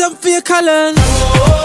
I'm for your Cullen.